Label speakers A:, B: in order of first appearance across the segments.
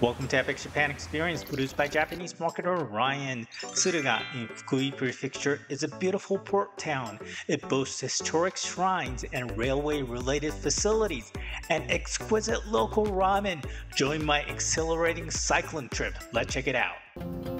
A: Welcome to Epic Japan Experience, produced by Japanese marketer Ryan. Tsuruga in Fukui Prefecture is a beautiful port town. It boasts historic shrines and railway related facilities and exquisite local ramen. Join my exhilarating cycling trip. Let's check it out.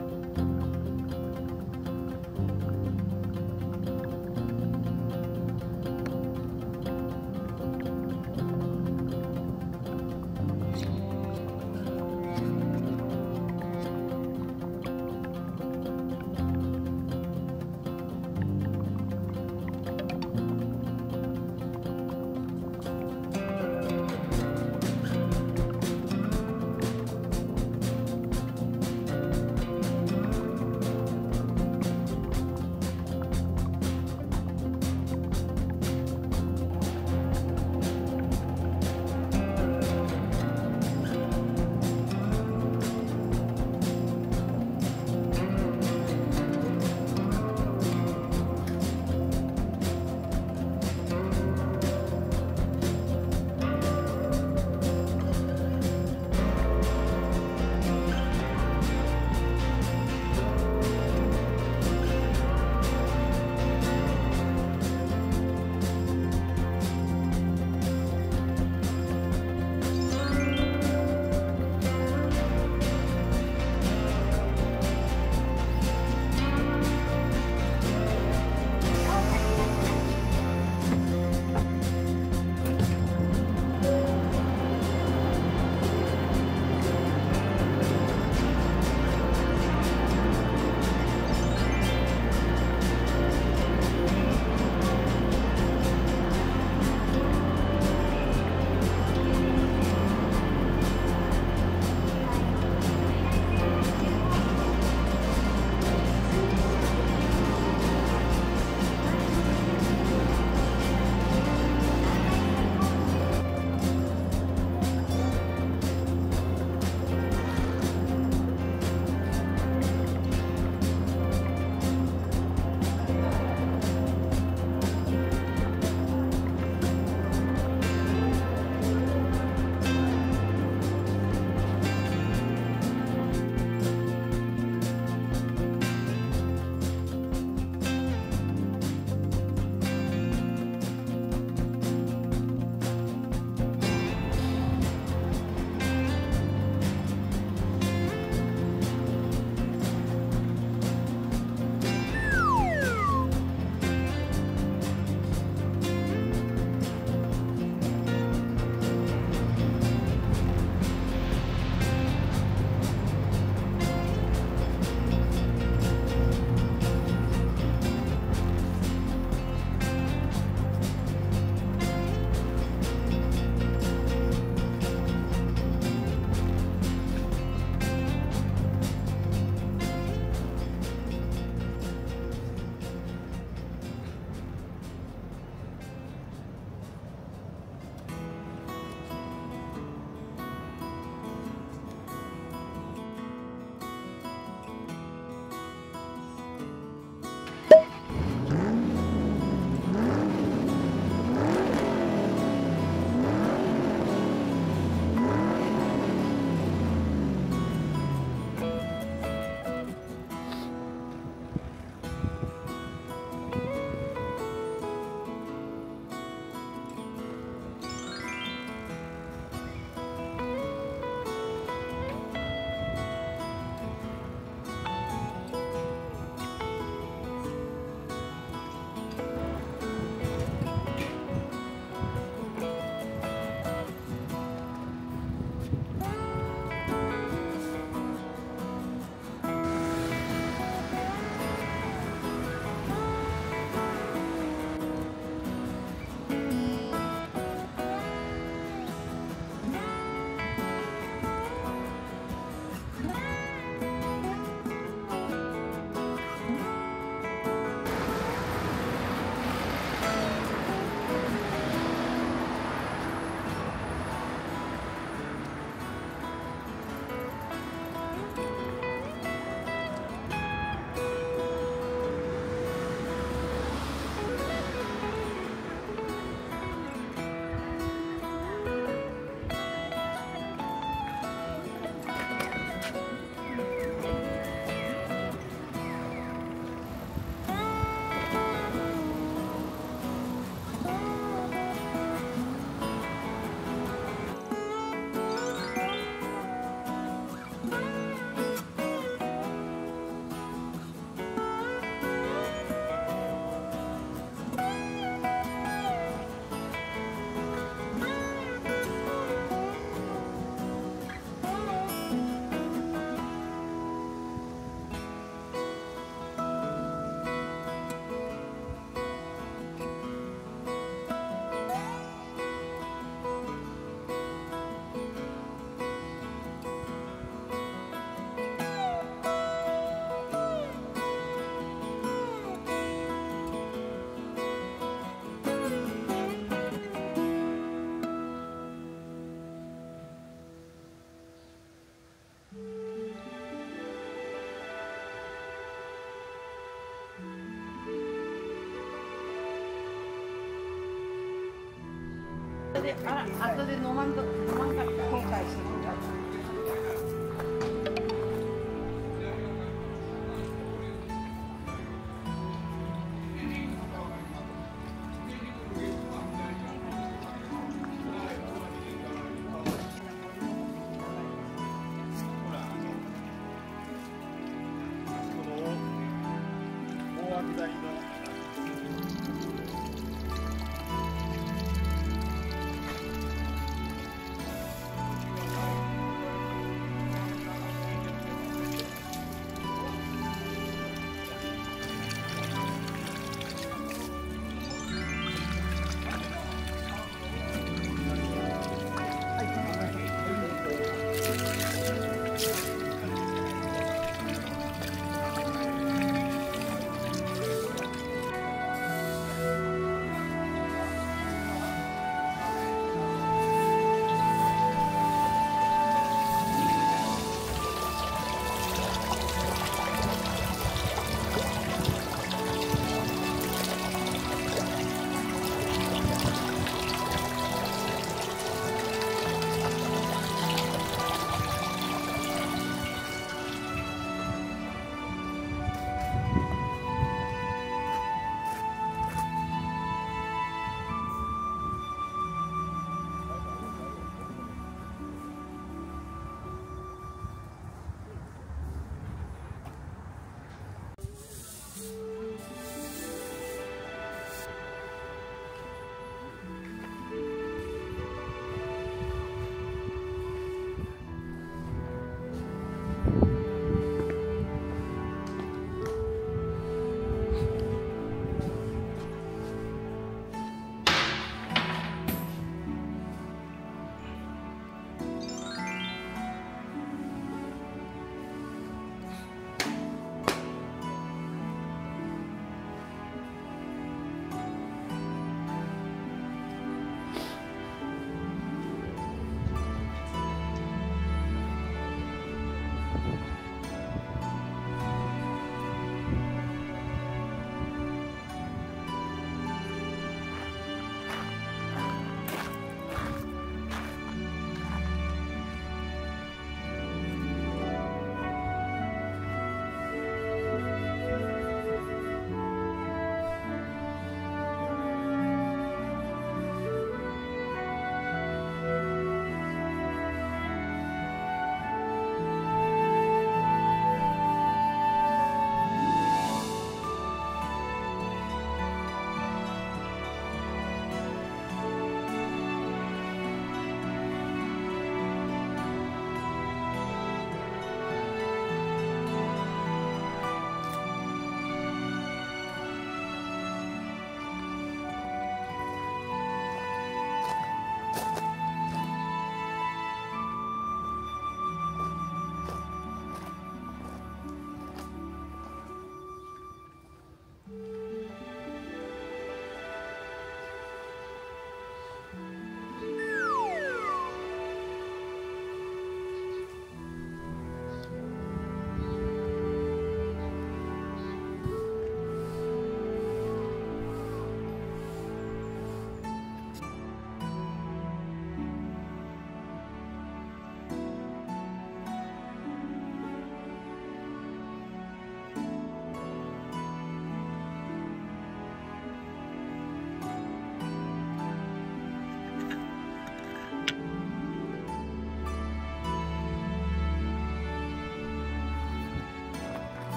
B: であら後で飲まんかった。後悔す。る